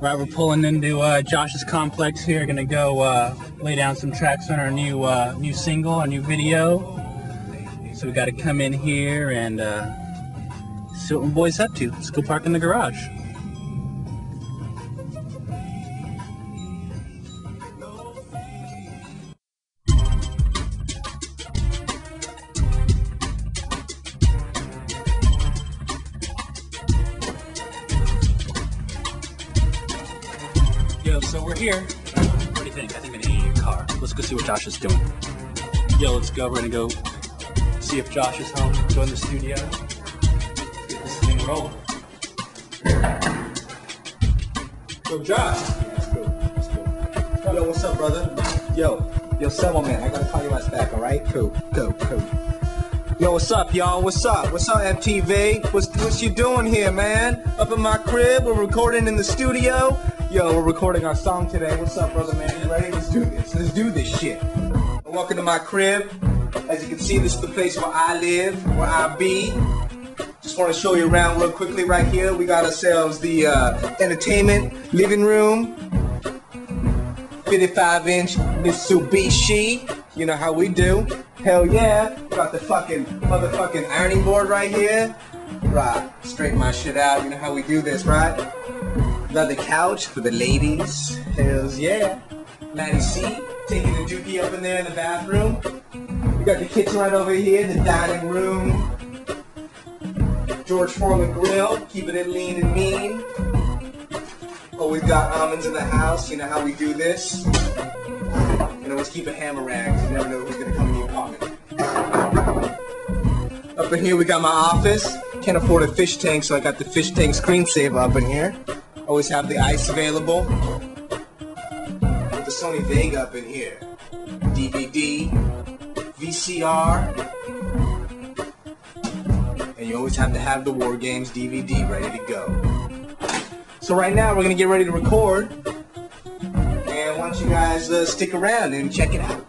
Right, we're pulling into uh, Josh's complex here. Gonna go uh, lay down some tracks on our new uh, new single, our new video. So we got to come in here and uh, see what my boy's up to. Let's go park in the garage. So we're here. What do you think? I think I need a car. Let's go see what Josh is doing. Yo, let's go. We're gonna go see if Josh is home. Go in the studio. Get this thing rolling. Yo, Josh. Let's go. Let's go. Yo, what's up, brother? Yo, yo, Selma man, I gotta call you ass back, alright? Cool, cool, cool. Yo, what's up, y'all? What's up? What's up, MTV? What's what's you doing here, man? Up in my crib, we're recording in the studio. Yo, we're recording our song today. What's up, brother, man? You ready? Let's do this. Let's do this shit. Welcome to my crib. As you can see, this is the place where I live, where I be. Just want to show you around real quickly right here. We got ourselves the uh, entertainment living room. 55 inch Mitsubishi. You know how we do. Hell yeah. Got the fucking motherfucking ironing board right here. Right. Straighten my shit out. You know how we do this, right? The couch for the ladies. Hells yeah. Maddie C. Taking the dookie up in there in the bathroom. We got the kitchen right over here, the dining room. George Foreman grill, keeping it lean and mean. Oh, always got almonds in the house, you know how we do this. And always keep a hammer rack, you never know who's gonna come in your apartment. Up in here we got my office. Can't afford a fish tank, so I got the fish tank screensaver up in here. Always have the ice available. With the Sony Vega up in here. DVD, VCR, and you always have to have the War Games DVD ready to go. So right now we're gonna get ready to record, and why don't you guys uh, stick around and check it out.